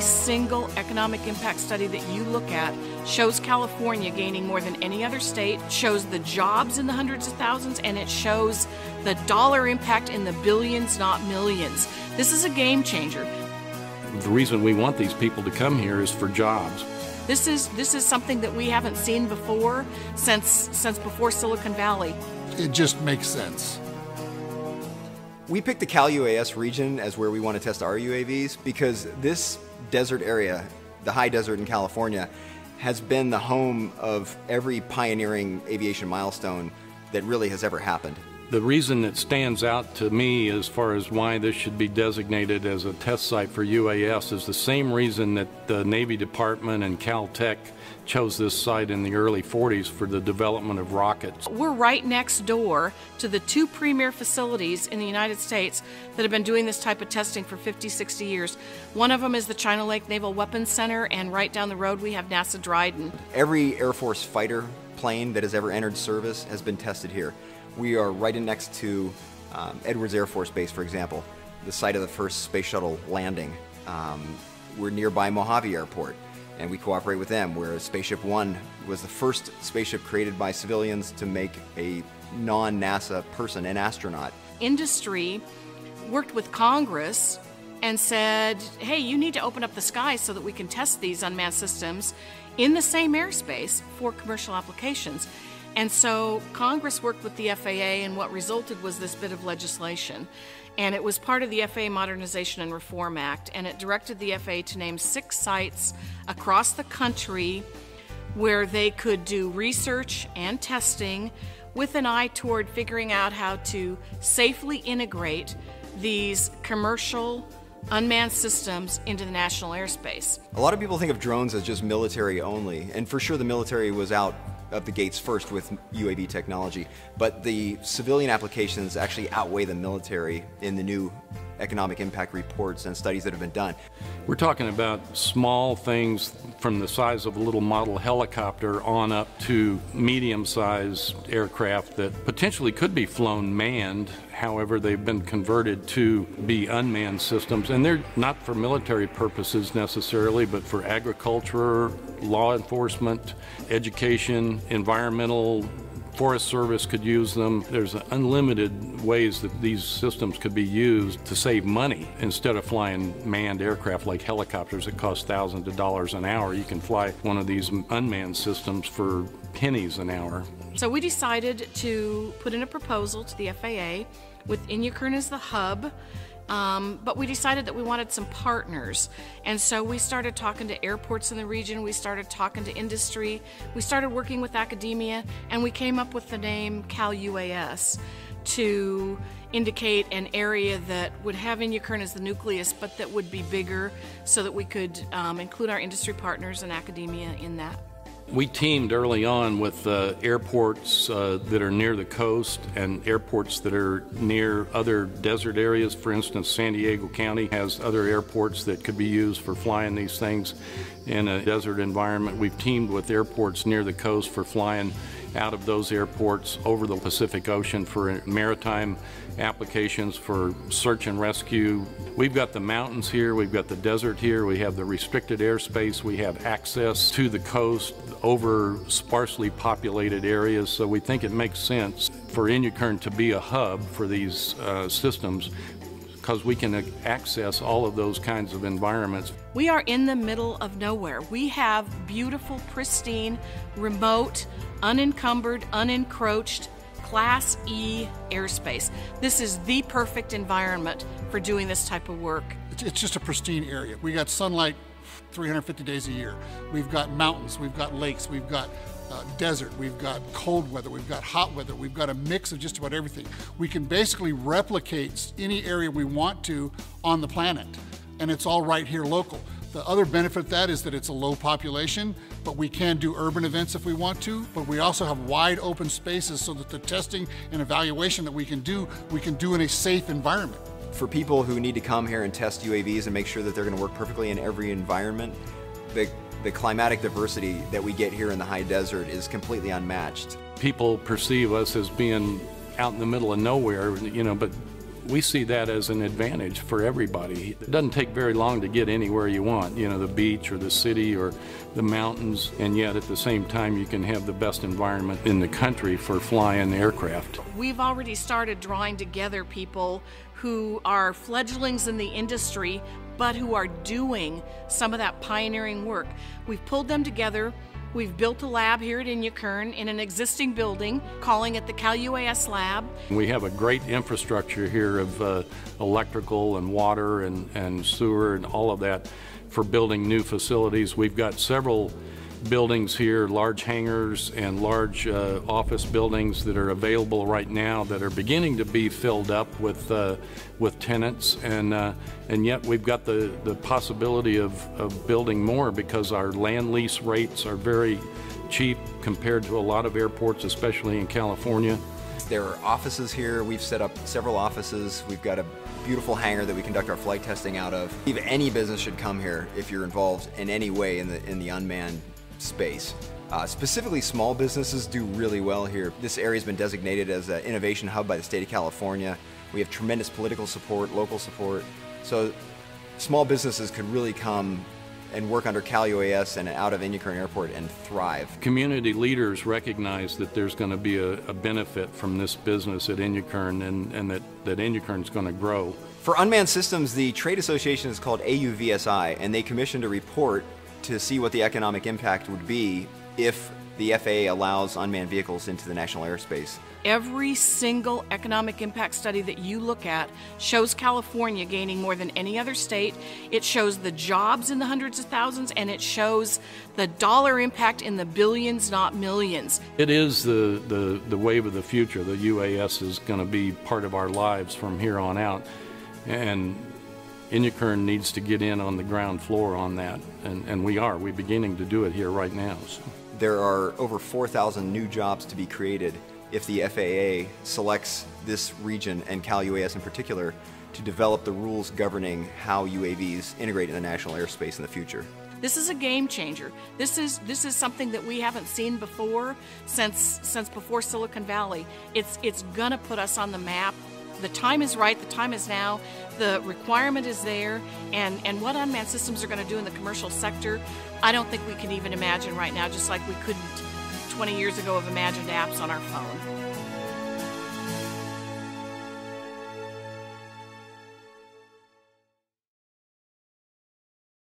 Every single economic impact study that you look at shows California gaining more than any other state, shows the jobs in the hundreds of thousands, and it shows the dollar impact in the billions, not millions. This is a game changer. The reason we want these people to come here is for jobs. This is this is something that we haven't seen before since since before Silicon Valley. It just makes sense. We picked the Cal UAS region as where we want to test our UAVs because this desert area, the high desert in California, has been the home of every pioneering aviation milestone that really has ever happened. The reason it stands out to me as far as why this should be designated as a test site for UAS is the same reason that the Navy Department and Caltech chose this site in the early 40s for the development of rockets. We're right next door to the two premier facilities in the United States that have been doing this type of testing for 50, 60 years. One of them is the China Lake Naval Weapons Center, and right down the road we have NASA Dryden. Every Air Force fighter plane that has ever entered service has been tested here. We are right in next to um, Edwards Air Force Base, for example, the site of the first space shuttle landing. Um, we're nearby Mojave Airport, and we cooperate with them, where SpaceShipOne was the first spaceship created by civilians to make a non NASA person an astronaut. Industry worked with Congress and said, hey, you need to open up the sky so that we can test these unmanned systems in the same airspace for commercial applications. And so Congress worked with the FAA, and what resulted was this bit of legislation. And it was part of the FAA Modernization and Reform Act, and it directed the FAA to name six sites across the country where they could do research and testing with an eye toward figuring out how to safely integrate these commercial unmanned systems into the national airspace. A lot of people think of drones as just military only, and for sure the military was out of the gates first with UAV technology, but the civilian applications actually outweigh the military in the new economic impact reports and studies that have been done. We're talking about small things from the size of a little model helicopter on up to medium sized aircraft that potentially could be flown manned. However, they've been converted to be unmanned systems, and they're not for military purposes necessarily, but for agriculture, law enforcement, education, environmental Forest Service could use them. There's unlimited ways that these systems could be used to save money. Instead of flying manned aircraft like helicopters that cost thousands of dollars an hour, you can fly one of these unmanned systems for pennies an hour. So we decided to put in a proposal to the FAA with Inyokern as the hub um, but we decided that we wanted some partners. And so we started talking to airports in the region, we started talking to industry, we started working with academia, and we came up with the name Cal UAS to indicate an area that would have Inyokern as the nucleus, but that would be bigger so that we could um, include our industry partners and academia in that. We teamed early on with uh, airports uh, that are near the coast and airports that are near other desert areas. For instance, San Diego County has other airports that could be used for flying these things in a desert environment. We've teamed with airports near the coast for flying out of those airports over the Pacific Ocean for maritime applications for search and rescue. We've got the mountains here, we've got the desert here, we have the restricted airspace, we have access to the coast over sparsely populated areas, so we think it makes sense for Inyokern to be a hub for these uh, systems because we can access all of those kinds of environments. We are in the middle of nowhere. We have beautiful, pristine, remote, unencumbered, unencroached, Class E airspace. This is the perfect environment for doing this type of work. It's just a pristine area. We got sunlight 350 days a year. We've got mountains, we've got lakes, we've got uh, desert, we've got cold weather, we've got hot weather, we've got a mix of just about everything. We can basically replicate any area we want to on the planet, and it's all right here local. The other benefit of that is that it's a low population, but we can do urban events if we want to, but we also have wide open spaces so that the testing and evaluation that we can do, we can do in a safe environment. For people who need to come here and test UAVs and make sure that they're going to work perfectly in every environment, the, the climatic diversity that we get here in the high desert is completely unmatched. People perceive us as being out in the middle of nowhere, you know, but we see that as an advantage for everybody. It doesn't take very long to get anywhere you want, you know, the beach or the city or the mountains, and yet at the same time you can have the best environment in the country for flying aircraft. We've already started drawing together people who are fledglings in the industry but who are doing some of that pioneering work. We've pulled them together We've built a lab here at Inyokern in an existing building, calling it the Cal UAS Lab. We have a great infrastructure here of uh, electrical and water and, and sewer and all of that for building new facilities. We've got several buildings here, large hangars and large uh, office buildings that are available right now that are beginning to be filled up with uh, with tenants, and uh, and yet we've got the the possibility of, of building more because our land lease rates are very cheap compared to a lot of airports, especially in California. There are offices here. We've set up several offices. We've got a beautiful hangar that we conduct our flight testing out of. Any business should come here if you're involved in any way in the in the unmanned space. Uh, specifically, small businesses do really well here. This area has been designated as an innovation hub by the state of California. We have tremendous political support, local support. So small businesses could really come and work under Cal UAS and out of Inyokern Airport and thrive. Community leaders recognize that there's going to be a, a benefit from this business at Inyokern and, and that, that is going to grow. For unmanned systems, the trade association is called AUVSI, and they commissioned a report to see what the economic impact would be if the FAA allows unmanned vehicles into the national airspace. Every single economic impact study that you look at shows California gaining more than any other state. It shows the jobs in the hundreds of thousands and it shows the dollar impact in the billions, not millions. It is the, the, the wave of the future. The UAS is going to be part of our lives from here on out. And Inyokern needs to get in on the ground floor on that, and, and we are. We're beginning to do it here right now. So. There are over 4,000 new jobs to be created if the FAA selects this region and Cal UAS in particular to develop the rules governing how UAVs integrate in the national airspace in the future. This is a game changer. This is this is something that we haven't seen before since since before Silicon Valley. It's it's gonna put us on the map the time is right, the time is now, the requirement is there, and, and what unmanned systems are going to do in the commercial sector, I don't think we can even imagine right now, just like we couldn't 20 years ago have imagined apps on our phone.